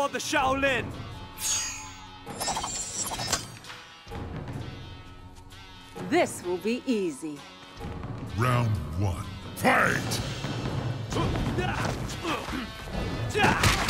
For the Shaolin! This will be easy. Round one. Fight!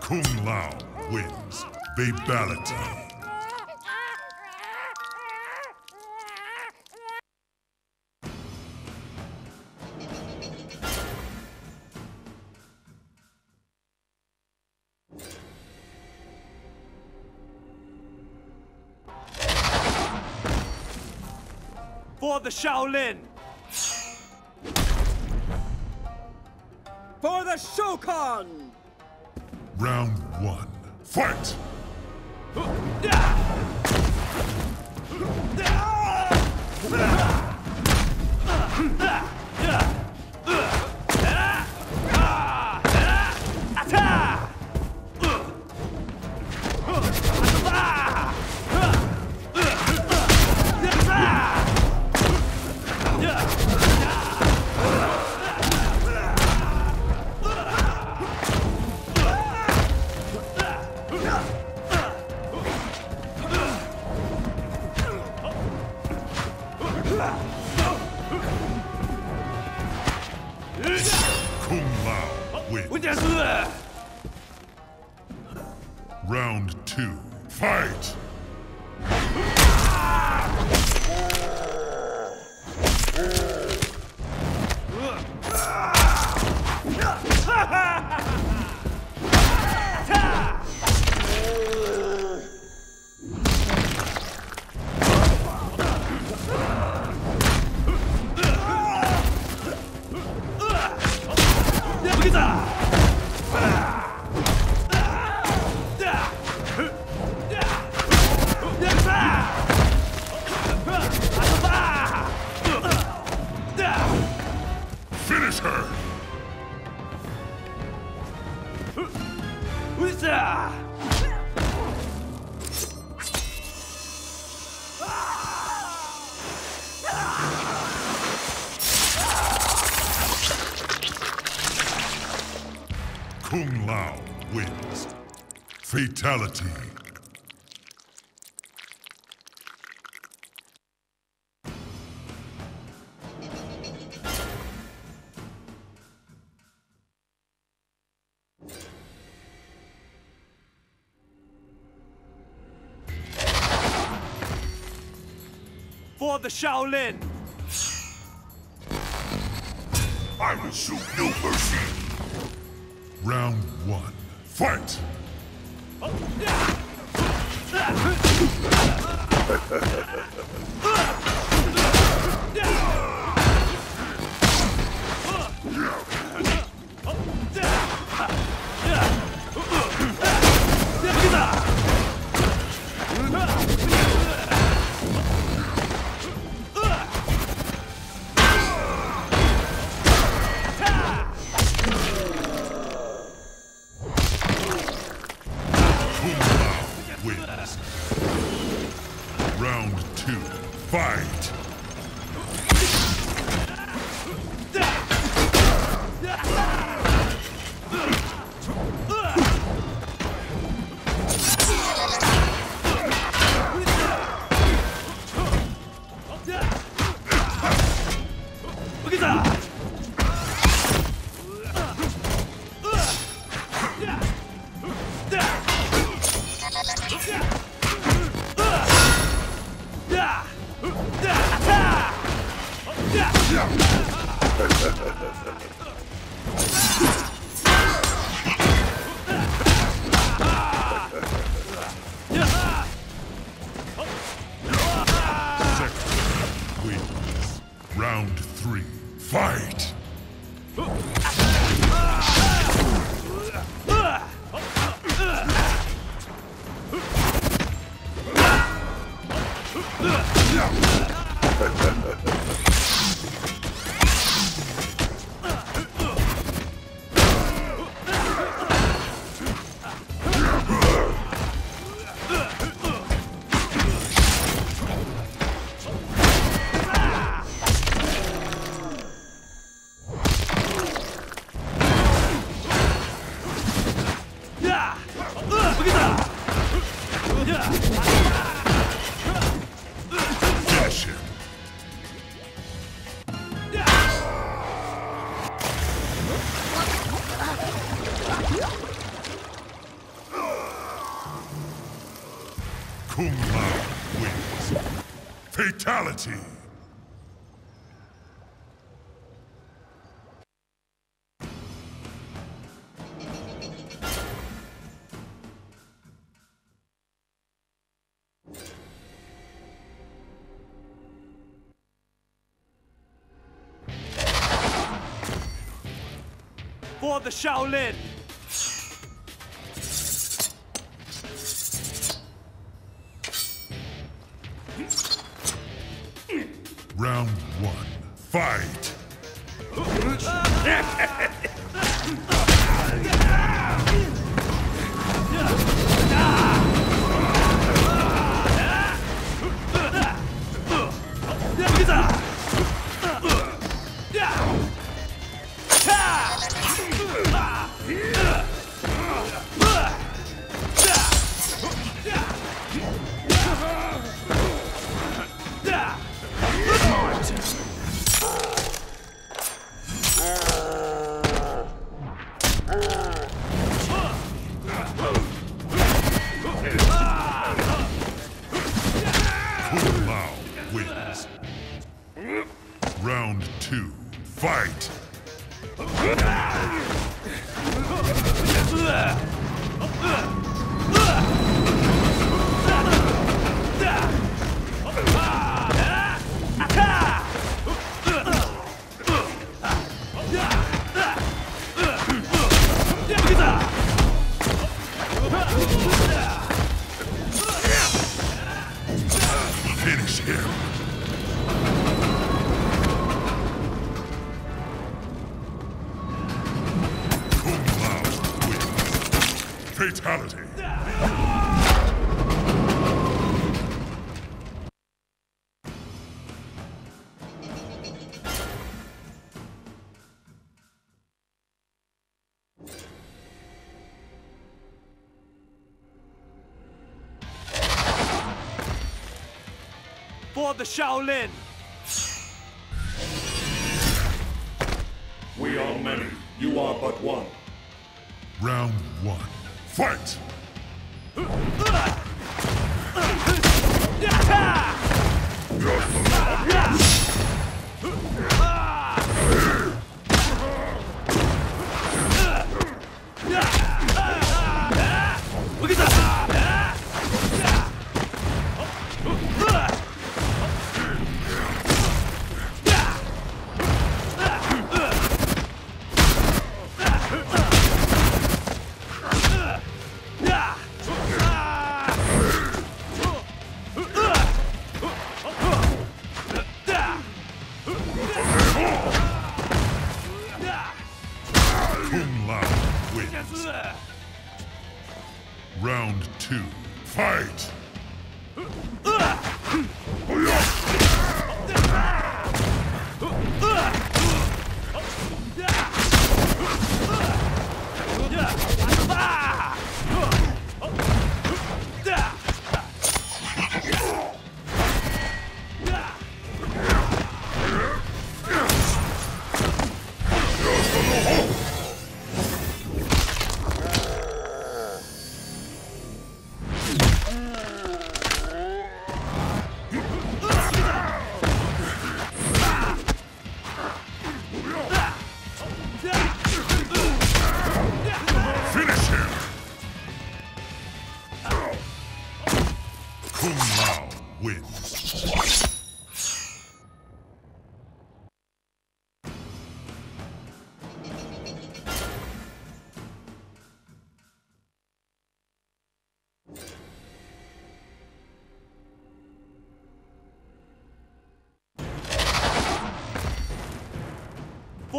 Kung Lao wins. Babality. For the Shaolin! For the Shokan! Round one. Fight! Ah! Wins. Round two. Fight! Finish Kung Lao wins. Fatality. For the Shaolin! I will show no mercy. Round one. Fight! Oh, Kung Fight! Finish Fatality! For the Shaolin! Round one. Fight! Round two. Fight! Finish him. Fatality. For the Shaolin! We are many, you are but one. Round one. Fight!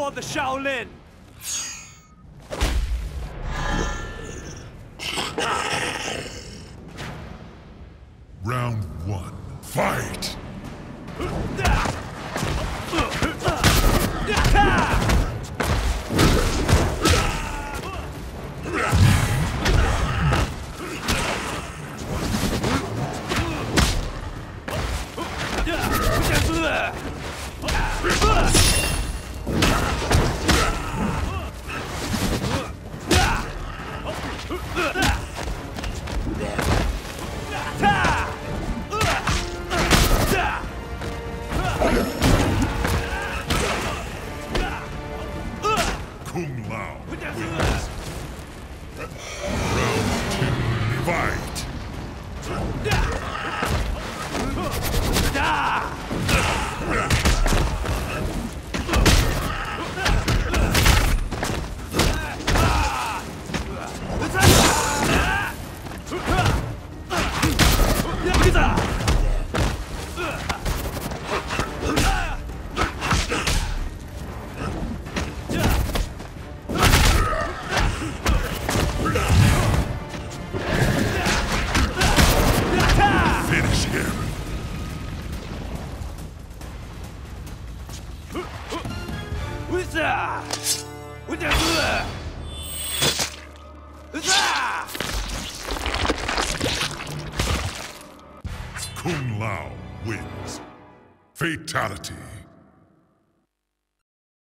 For the Shaolin! Round one. Fight! Kung Fatality.